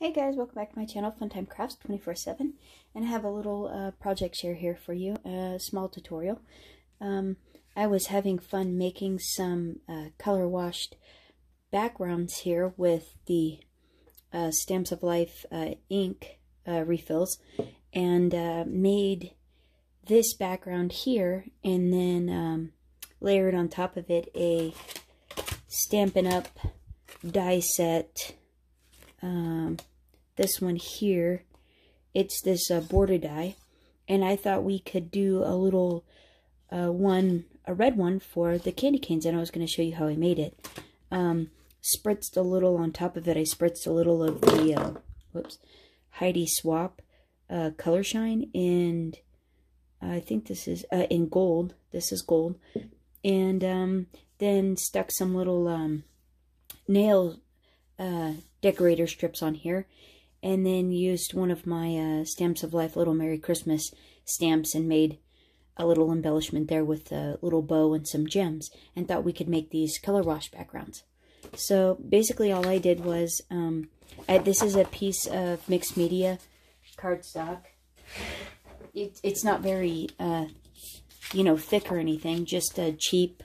Hey guys, welcome back to my channel, Funtime Crafts 24-7, and I have a little uh, project share here for you, a small tutorial. Um, I was having fun making some uh, color washed backgrounds here with the uh, Stamps of Life uh, ink uh, refills, and uh, made this background here, and then um, layered on top of it a Stampin' Up! die set um, this one here, it's this uh, border die, and I thought we could do a little uh, one, a red one for the candy canes, and I was going to show you how I made it. Um, spritzed a little on top of it, I spritzed a little of the, uh, whoops, Heidi Swapp uh, Color Shine, and I think this is uh, in gold, this is gold, and um, then stuck some little um, nail uh, decorator strips on here and then used one of my uh, Stamps of Life Little Merry Christmas stamps and made a little embellishment there with a little bow and some gems and thought we could make these color wash backgrounds. So basically all I did was, um, I, this is a piece of mixed media cardstock. It, it's not very, uh, you know, thick or anything, just a cheap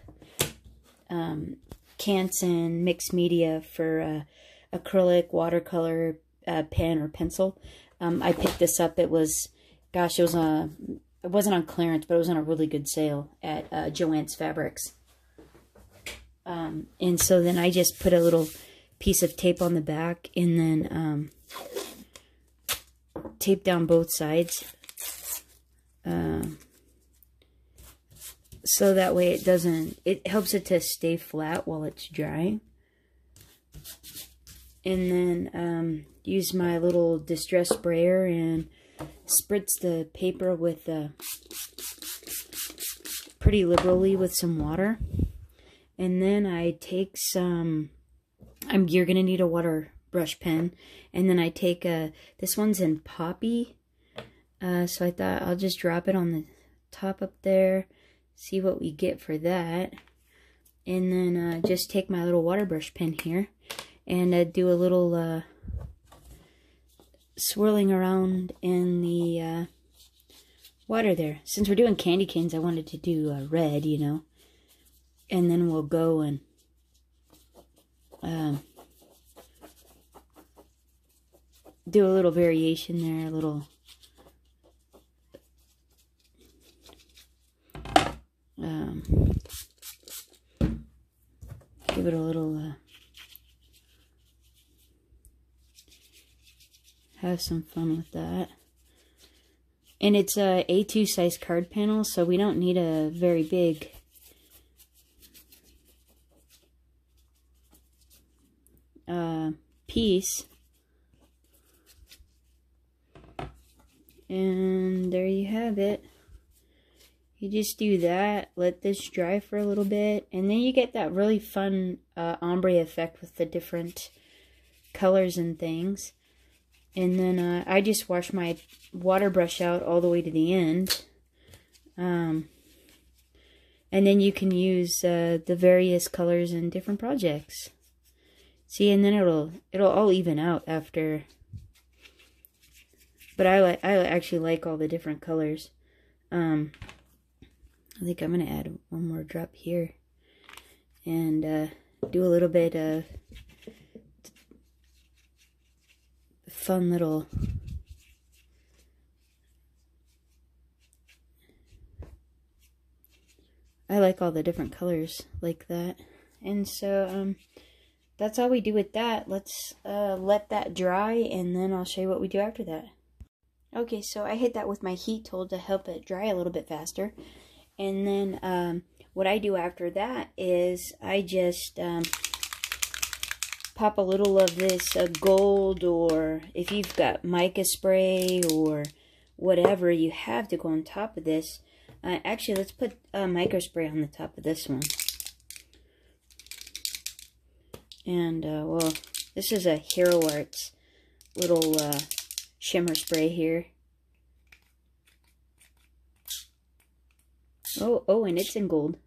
um, Canson mixed media for uh, acrylic, watercolor, uh, pen or pencil. Um, I picked this up. It was, gosh, it was a, it wasn't on clearance, but it was on a really good sale at uh, Joann's Fabrics. Um, and so then I just put a little piece of tape on the back and then um, tape down both sides. Uh, so that way it doesn't, it helps it to stay flat while it's drying. And then um, use my little distress sprayer and spritz the paper with uh, pretty liberally with some water. And then I take some, I'm, you're to need a water brush pen. And then I take a, this one's in Poppy. Uh, so I thought I'll just drop it on the top up there, see what we get for that. And then uh, just take my little water brush pen here and uh, do a little uh, swirling around in the uh, water there. Since we're doing candy canes, I wanted to do uh, red, you know. And then we'll go and um, do a little variation there, a little um, give it a little uh, have some fun with that. And it's a A2 size card panel, so we don't need a very big uh, piece. And there you have it. You just do that, let this dry for a little bit, and then you get that really fun uh, ombre effect with the different colors and things. And then uh, I just wash my water brush out all the way to the end. Um, and then you can use uh, the various colors in different projects. See, and then it'll it'll all even out after. But I like I actually like all the different colors. Um, I think I'm gonna add one more drop here, and uh, do a little bit of fun little I like all the different colors like that. And so um, that's all we do with that. Let's uh, let that dry and then I'll show you what we do after that. Okay, so I hit that with my heat tool to help it dry a little bit faster. And then um, what I do after that is I just um, pop a little of this gold or if you've got mica spray or whatever you have to go on top of this. Uh, actually, let's put uh, mica spray on the top of this one. And, uh, well, this is a Hero Arts little uh, shimmer spray here. Oh, oh, and it's in gold.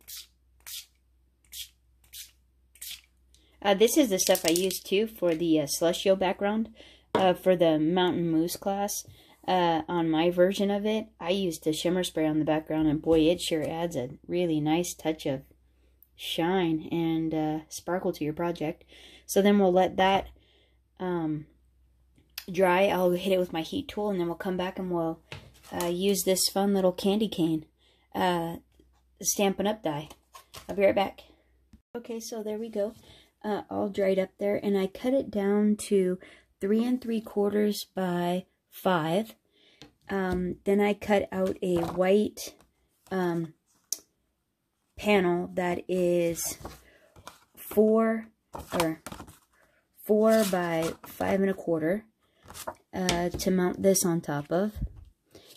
Uh, this is the stuff I use too for the uh, Celestial background. uh, for the Mountain Moose class, uh, on my version of it, I used a shimmer spray on the background, and boy, it sure adds a really nice touch of shine and uh, sparkle to your project. So then we'll let that um, dry. I'll hit it with my heat tool, and then we'll come back and we'll uh, use this fun little candy cane Stampin' Up die. I'll be right back. Okay, so there we go. Uh, all dried up there, and I cut it down to three and three quarters by five. Um, then I cut out a white um, panel that is four or four by five and a quarter uh, to mount this on top of.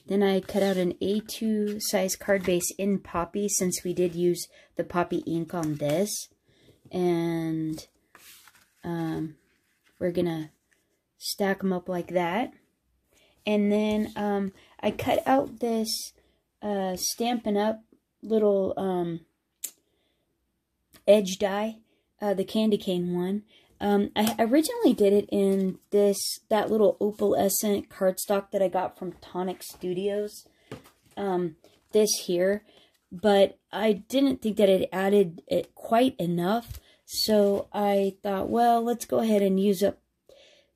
Then I cut out an A2 size card base in Poppy since we did use the Poppy ink on this. And um, we're to stack them up like that. And then um, I cut out this uh, Stampin' Up little um, edge die, uh, the candy cane one. Um, I originally did it in this, that little opalescent cardstock that I got from Tonic Studios. Um, this here. But I didn't think that it added it quite enough. So I thought, well, let's go ahead and use up,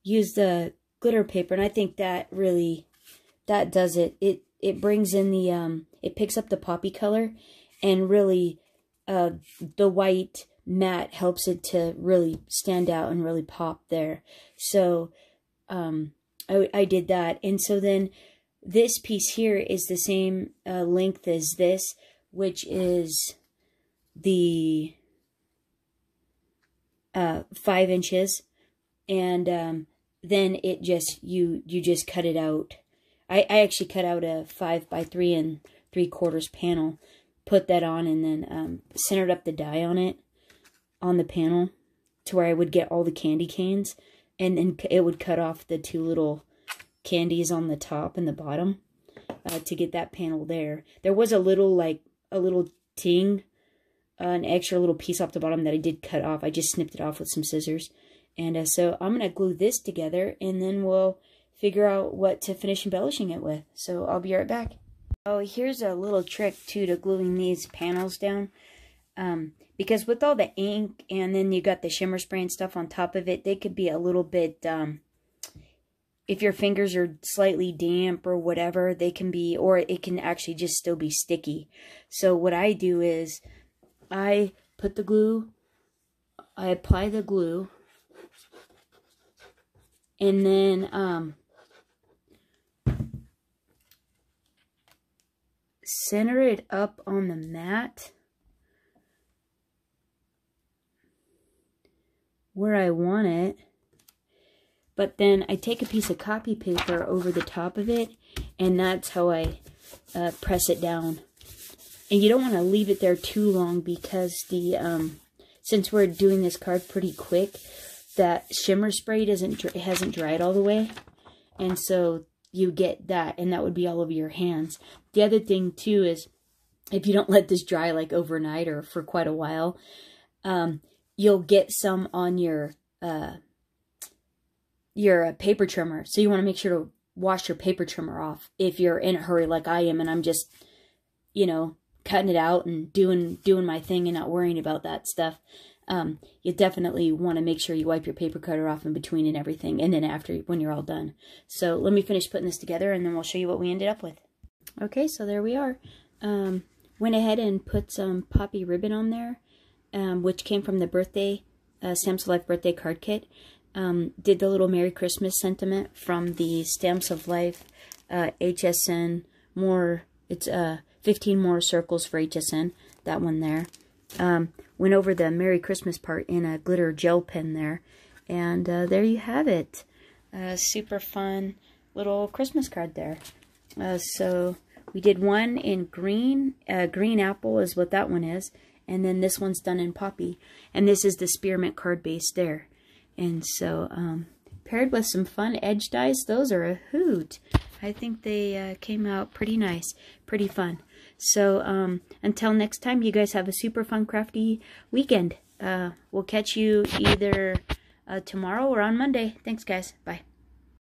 use the glitter paper. And I think that really, that does it. It, it brings in the, um, it picks up the poppy color and really, uh, the white, matte helps it to really stand out and really pop there. So um, I, I did that. And so then this piece here is the same uh, length as this, which is the uh, five inches. And um, then it just, you, you just cut it out. I, I actually cut out a five by three and three quarters panel, put that on and then um, centered up the die on it on the panel to where I would get all the candy canes and then it would cut off the two little candies on the top and the bottom uh, to get that panel there. There was a little like a little ting, uh, an extra little piece off the bottom that I did cut off. I just snipped it off with some scissors. And uh, so I'm going to glue this together and then we'll figure out what to finish embellishing it with. So I'll be right back. Oh, here's a little trick too to gluing these panels down. Um, because with all the ink and then you got the shimmer spray and stuff on top of it, they could be a little bit, um, if your fingers are slightly damp or whatever, they can be, or it can actually just still be sticky. So what I do is I put the glue, I apply the glue, and then, um, center it up on the mat where I want it. But then I take a piece of copy paper over the top of it, and that's how I uh, press it down. And you don't want to leave it there too long because the um, since we're doing this card pretty quick, that shimmer spray doesn't it hasn't dried all the way, and so you get that, and that would be all over your hands. The other thing too is if you don't let this dry like overnight or for quite a while, um, you'll get some on your uh, your uh, paper trimmer. So you want to make sure to wash your paper trimmer off if you're in a hurry like I am and I'm just, you know, cutting it out and doing doing my thing and not worrying about that stuff. Um, you definitely want to make sure you wipe your paper cutter off in between and everything, and then after when you're all done. So let me finish putting this together, and then we'll show you what we ended up with. Okay, so there we are. Um, went ahead and put some poppy ribbon on there um, which came from the birthday, uh, Stamps of Life birthday card kit. Um, did the little Merry Christmas sentiment from the Stamps of Life uh, HSN. More, it's uh, 15 more circles for HSN, that one there. Um, went over the Merry Christmas part in a glitter gel pen there. And uh, there you have it. super fun little Christmas card there. Uh, so we did one in green. Uh, green apple is what that one is and then this one's done in poppy and this is the spearmint card base there and so um, paired with some fun edge dies those are a hoot. I think they uh, came out pretty nice pretty fun. So um, until next time you guys have a super fun crafty weekend. Uh, we'll catch you either uh, tomorrow or on Monday. Thanks guys. Bye